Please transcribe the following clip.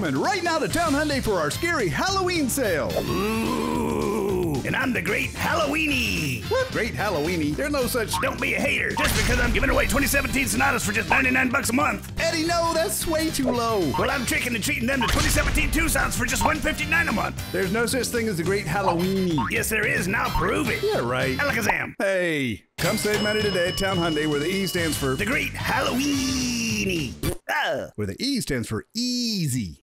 coming right now to Towne Hyundai for our scary Halloween sale. Ooh, and I'm the great Halloweeny. What? Great Halloweeny? There's no such. Don't be a hater. Just because I'm giving away 2017 Sonatas for just 99 bucks a month. Eddie, no, that's way too low. Well, I'm tricking and treating them to 2017 Tucsons for just 159 a month. There's no such thing as the Great Halloweeny. Yes, there is, Now prove it. Yeah, right. Alakazam. Hey, come save money today at Towne Hyundai, where the E stands for The great Halloweeny. Ah. where the E stands for easy.